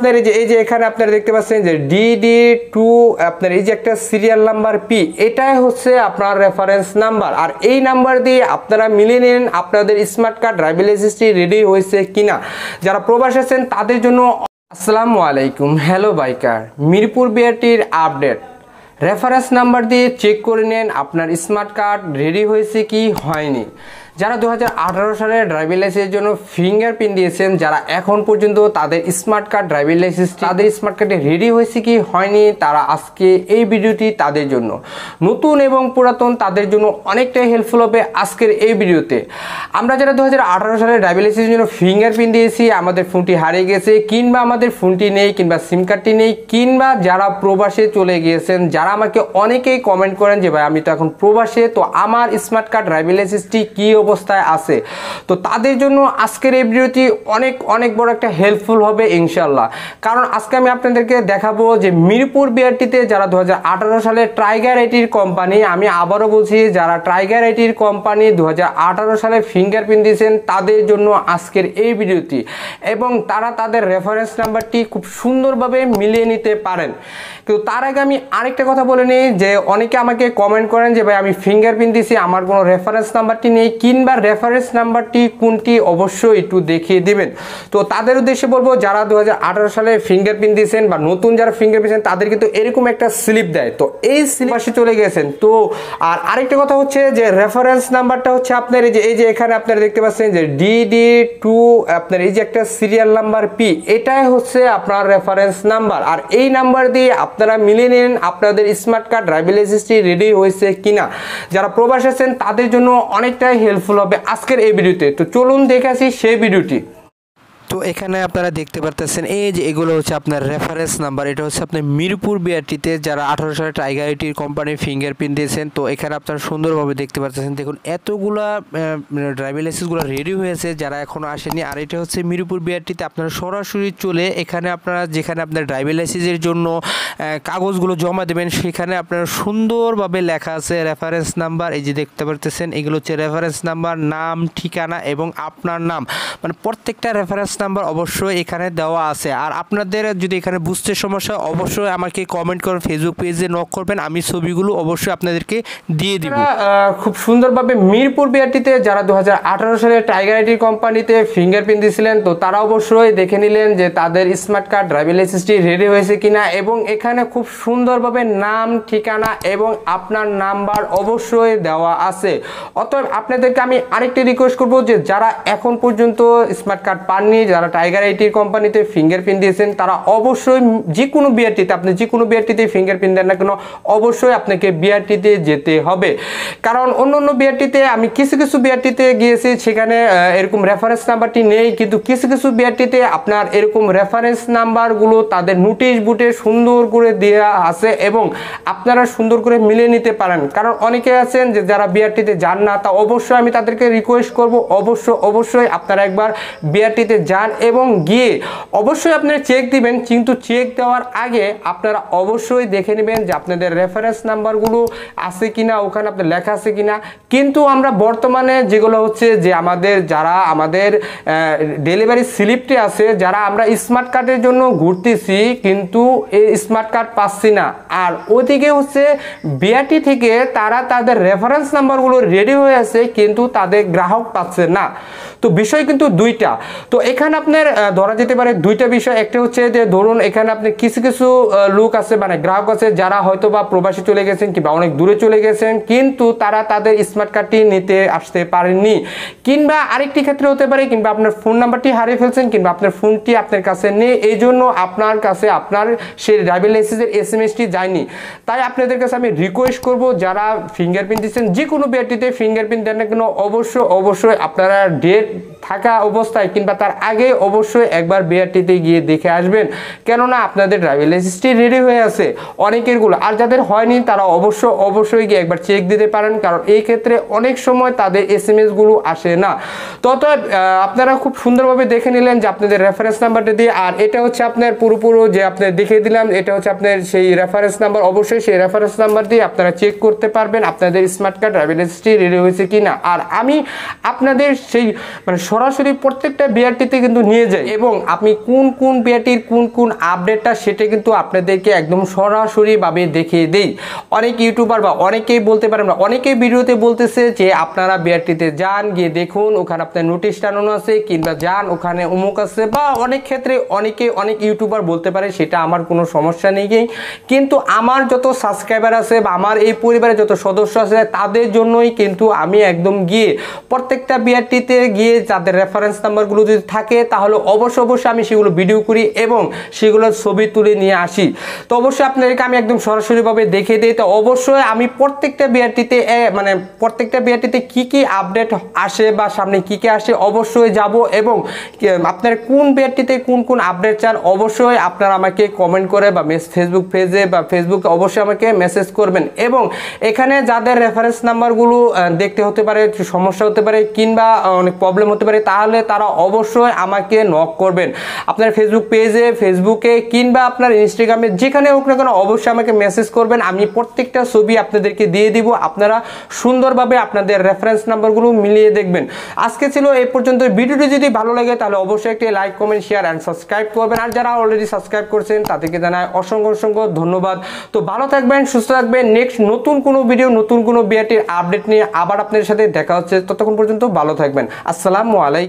আপনার এই যে এই যে এখানে আপনারা দেখতে পাচ্ছেন যে ডিডি টু আপনার এই যে একটা সিরিয়াল নাম্বার পি এটাই হচ্ছে আপনার রেফারেন্স নাম্বার আর এই নাম্বার দিয়ে আপনারা মিলিয়ে নিন আপনাদের স্মার্ট কার্ড ড্রাইভিং লাইসেন্সটি রেডি হয়েছে কিনা। যারা প্রবাস আছেন, তাদের জন্য আসসালামু আলাইকুম। হ্যালো বাইকার মিরপুর বিআরটির আপডেট রেফারেন্স নাম্বার দিয়ে চেক করে নেন আপনার স্মার্ট কার্ড রেডি হয়েছে কি হয়নি। যারা দু সালে ড্রাইভিং লাইসেন্সের জন্য ফিঙ্গারপ্রিন্ট দিয়েছেন, যারা এখন পর্যন্ত তাদের স্মার্ট কার্ড ড্রাইভিং লাইসেন্স তাদের স্মার্ট কার্ডে রেডি হয়েছে কি হয়নি, তারা আজকে এই ভিডিওটি তাদের জন্য। নতুন এবং পুরাতন তাদের জন্য অনেকটাই হেল্পফুল হবে আজকের এই ভিডিওতে। আমরা যারা দু সালে ড্রাইভিং লাইসেন্সের জন্য ফিঙ্গারপ্রিন্ট দিয়েছি, আমাদের ফোনটি হারিয়ে গেছে, কিংবা আমাদের ফোনটি নেই, কিংবা সিম কার্ডটি নেই, কিংবা যারা প্রবাসে চলে গিয়েছেন, যারা আমাকে অনেকেই কমেন্ট করেন যে, ভাই, আমি তো এখন প্রবাসে, তো আমার স্মার্ট কার্ড ড্রাইভিং লাইসেন্সটি কী অবস্থায় আছে। তো তাদের জন্য আজকের এই ভিডিওটি অনেক অনেক বড় একটা হেল্পফুল হবে ইনশাল্লাহ কারণ আজকে আমি আপনাদেরকে দেখাবো যে মিরপুর বিআরটিতে যারা দু হাজার আঠারো সালে ট্রাইগার আইটির কোম্পানি আমি আবারও বলছি, যারা ট্রাইগার আইটির কোম্পানি দু হাজার আঠারো সালে ফিঙ্গারপ্রিন্ট দিয়েছেন, তাদের জন্য আজকের এই ভিডিওটি। এবং তারা তাদের রেফারেন্স নাম্বারটি খুব সুন্দরভাবে মিলিয়ে নিতে পারেন। কিন্তু তার আগে আমি আরেকটা কথা বলে নিই যে, অনেকে আমাকে কমেন্ট করেন যে, ভাই, আমি ফিঙ্গারপ্রিন্ট দিছি আমার কোনো রেফারেন্স নাম্বারটি নেই। কিংবা রেফারেন্স নাম্বারটি কোনটি অবশ্যই একটু দেখিয়ে দিবেন। তো তাদের উদ্দেশ্যে বলব, যারা দু হাজার আঠারো সালে ফিঙ্গারপ্রিন্ট দিয়েছেন বা নতুন যারা ফিঙ্গারপ্রিন্ট তাদের কিন্তু এরকম একটা স্লিপ দেয়। তো এই স্লিপ পাশে চলে গেছেন তো আর আরেকটা কথা হচ্ছে যে রেফারেন্স নাম্বারটা হচ্ছে আপনার এই যে এই যে এখানে আপনারা দেখতে পাচ্ছেন যে ডিডি টু আপনার এই যে একটা সিরিয়াল নাম্বার পি এটাই হচ্ছে আপনার রেফারেন্স নাম্বার আর এই নাম্বার দিয়ে আপনারা মিলিয়ে নিন আপনাদের স্মার্ট কার্ড ড্রাইভিং লাইসেন্সটি রেডি হয়েছে কিনা। যারা প্রবাস আছেন, তাদের জন্য অনেকটাই হেল্পফুল হবে আজকের এই ভিডিওতে। তো চলুন দেখে আসি সেই ভিডিওটি। তো এখানে আপনারা দেখতে পারতেছেন, এই যে এগুলো হচ্ছে আপনার রেফারেন্স নাম্বার এটা হচ্ছে আপনার মিরপুর বিআরটিতে যারা আঠারো সালে টাইগার আইটির কোম্পানির ফিঙ্গারপ্রিন্ট দিয়েছেন, তো এখানে আপনারা সুন্দরভাবে দেখতে পারতেছেন। দেখুন, এতগুলা ড্রাইভিং লাইসেন্সগুলো রেডি হয়েছে, যারা এখনও আসেনি আর এটা হচ্ছে মিরপুর বিআরটিতে আপনারা সরাসরি চলে এখানে আপনারা যেখানে আপনার ড্রাইভিং লাইসেন্সের জন্য কাগজগুলো জমা দেবেন, সেখানে আপনার সুন্দরভাবে লেখা আছে রেফারেন্স নাম্বার এই যে দেখতে পারতেছেন, এগুলো হচ্ছে রেফারেন্স নাম্বার নাম, ঠিকানা এবং আপনার নাম। মানে প্রত্যেকটা রেফারেন্স নাম্বার অবশ্যই এখানে দেওয়া আছে। আর আপনাদের যদি এখানে বুঝতে সমস্যা অবশ্যই আমাকে কমেন্ট করে ফেসবুক পেজে নক করবেন। আমি ছবিগুলো অবশ্যই আপনাদেরকে দিয়ে দিব। খুব সুন্দরভাবে মিরপুর বিআরটিতে যারা দু সালে টাইগার আইটি কোম্পানিতে ফিঙ্গারপ্রিন্ট দিয়েছিলেন, তো তারা অবশ্যই দেখে নিলেন যে তাদের স্মার্ট কার্ড ড্রাইভিং লাইসেন্সটি রেডি হয়েছে কিনা এবং এখানে খুব সুন্দরভাবে নাম, ঠিকানা এবং আপনার নাম্বার অবশ্যই দেওয়া আছে। অতএব আপনাদেরকে আমি আরেকটি রিকোয়েস্ট করব যে যারা এখন পর্যন্ত স্মার্ট কার্ড পাননি যারা টাইগার আইটির কোম্পানিতে ফিঙ্গারপ্রিন্ট দিয়েছেন, তারা অবশ্যই যে কোনো বিআরটিতে আপনি যে কোনো বিআরটিতে ফিঙ্গারপ্রিন্ট দেন না কেন, অবশ্যই আপনাকে বিআরটিতে যেতে হবে। কারণ অন্য অন্য বিআরটিতে আমি কিছু কিছু বিআরটিতে গিয়েছি, সেখানে এরকম রেফারেন্স নাম্বারটি নেই, কিন্তু কিছু কিছু বিআরটিতে আপনার এরকম রেফারেন্স নাম্বারগুলো তাদের নোটিশ বুটে সুন্দর করে দেওয়া আছে এবং আপনারা সুন্দর করে মিলে নিতে পারেন। কারণ অনেকে আছেন যে যারা বিআরটিতে যান না, তা অবশ্যই আমি তাদেরকে রিকোয়েস্ট করব। অবশ্য, অবশ্যই আপনারা একবার বিআরটিতে যান এবং গিয়ে অবশ্যই আপনারা চেক দিবেন। কিন্তু চেক দেওয়ার আগে আপনারা অবশ্যই দেখে নেবেন যে আপনাদের রেফারেন্স নাম্বারগুলো আছে কিনা, ওখানে আপনার লেখা আছে কিনা। কিন্তু আমরা বর্তমানে যেগুলো হচ্ছে যে আমাদের যারা আমাদের ডেলিভারি স্লিপটি আছে, যারা আমরা স্মার্ট কার্ডের জন্য ঘুরতেছি, কিন্তু এই স্মার্ট কার্ড পাচ্ছি না। আর ওদিকে হচ্ছে বিআরটি থেকে তারা তাদের রেফারেন্স নাম্বারগুলো রেডি হয়ে আছে, কিন্তু তাদের গ্রাহক পাচ্ছে না। তো বিষয় কিন্তু দুইটা। তো এখানে আপনার ধরা যেতে পারে দুইটা বিষয়। একটা হচ্ছে যে, ধরুন এখানে আপনি কিছু কিছু লোক আছে মানে গ্রাহক আছে, যারা হয়তো বা প্রবাসী চলে গেছেন কিংবা অনেক দূরে চলে গেছেন, কিন্তু তারা তাদের স্মার্ট কার্ডটি নিতে আসতে পারেননি। কিংবা আরেকটি ক্ষেত্রে হতে পারে, কিংবা আপনার ফোন নাম্বারটি হারিয়ে ফেলছেন, কিংবা আপনার ফোনটি আপনার কাছে নেই এই জন্য আপনার কাছে আপনার সেই ড্রাইভিং লাইসেন্সের এস এম এসটি যায়নি। তাই আপনাদের কাছে আমি রিকোয়েস্ট করব, যারা ফিঙ্গারপ্রিন্ট দিচ্ছেন যে কোনো বিআরটিতে ফিঙ্গারপ্রিন্ট দেন না কেন, অবশ্যই অবশ্যই আপনারা ডেট থাকা অবস্থায় কিংবা তার আগে অবশ্যই একবার বিআরটিতে গিয়ে দেখে আসবেন। কেননা আপনাদের ড্রাইভিং লাইসেন্সটি রেডি হয়ে আছে অনেকেরগুলো আর যাদের হয়নি, তারা অবশ্য, অবশ্যই গিয়ে একবার চেক দিতে পারেন। কারণ এই ক্ষেত্রে অনেক সময় তাদের এস এম এসগুলো আসে না। তত আপনারা খুব সুন্দরভাবে দেখে নিলেন যে আপনাদের রেফারেন্স নাম্বারটা দিয়ে। আর এটা হচ্ছে আপনার পুরোপুরো যে আপনার দেখে দিলাম, এটা হচ্ছে আপনার সেই রেফারেন্স নাম্বার অবশ্যই সেই রেফারেন্স নাম্বার দিয়ে আপনারা চেক করতে পারবেন আপনাদের স্মার্ট কার্ড ড্রাইভিং লাইসেন্সটি রেডি হয়েছে কি না আর আমি আপনাদের সেই মানে সরাসরি প্রত্যেকটা বিআরটিতে কিন্তু নিয়ে যায় এবং আপনি কোন কোন বিআরটির কোন কোন আপডেটটা সেটা কিন্তু আপনাদেরকে একদম সরাসরি ভাবে দেখিয়ে দেই। অনেক ইউটিউবার বা অনেকেই বলতে পারেন না, অনেকেই ভিডিওতে বলতেছে যে আপনারা বিআরটিতে যান, গিয়ে দেখুন, ওখানে আপনার নোটিশ টানানো আছে কিংবা যান, ওখানে অমুক আছে বা অনেক ক্ষেত্রে অনেকে অনেক ইউটিউবার বলতে পারে সেটা আমার কোনো সমস্যা নেই কিন্তু আমার যত সাবস্ক্রাইবার আছে বা আমার এই পরিবারের যত সদস্য আছে তাদের জন্যই কিন্তু আমি একদম গিয়ে প্রত্যেকটা বিআরটিতে গিয়ে যাদের রেফারেন্স নাম্বারগুলো যদি থাকে তাহলে অবশ্যই অবশ্যই আমি সেগুলো ভিডিও করি এবং সেগুলোর ছবি তুলে নিয়ে আসি। তো অবশ্যই আপনাদেরকে আমি একদম সরাসরিভাবে দেখে দিই। তো অবশ্যই আমি প্রত্যেকটা বিআরটিতে মানে প্রত্যেকটা বিআরটিতে কি কি আপডেট আসে বা সামনে কি কি আসে অবশ্যই যাব এবং আপনার কোন বিআরটিতে কোন কোন আপডেট চান অবশ্যই আপনারা আমাকে কমেন্ট করে বা ফেসবুক পেজে বা ফেসবুকে অবশ্যই আমাকে মেসেজ করবেন। এবং এখানে যাদের রেফারেন্স নাম্বারগুলো দেখতে হতে পারে, সমস্যা হতে পারে কিংবা অনেক প্রবলেম হতে পারে, তাহলে তারা অবশ্যই আমাকে নক করবেন। আপনার ফেসবুক পেজে ফেসবুকে কিংবা আপনার ইনস্টাগ্রামে যেখানে হোক না কেন অবশ্যই আমাকে মেসেজ করবেন। আমি প্রত্যেকটা ছবি আপনাদেরকে দিয়ে দিব। আপনারা সুন্দরভাবে আপনাদের রেফারেন্স নাম্বারগুলো মিলিয়ে দেখবেন। আজকে ছিল এই পর্যন্ত। ভিডিওটি যদি ভালো লাগে, তাহলে অবশ্যই একটি like comment share and subscribe করবেন। আর যারা অলরেডি সাবস্ক্রাইব করছেন, তাদেরকে জানায় অসংখ্য অসংখ্য ধন্যবাদ। তো ভালো থাকবেন, সুস্থ থাকবেন। নেক্সট নতুন কোনো ভিডিও নতুন কোনো বিআরটির আপডেট নিয়ে আবার আপনাদের সাথে দেখা হচ্ছে। ততক্ষণ পর্যন্ত ভালো থাকবেন। আসসালামু আলাইকুম।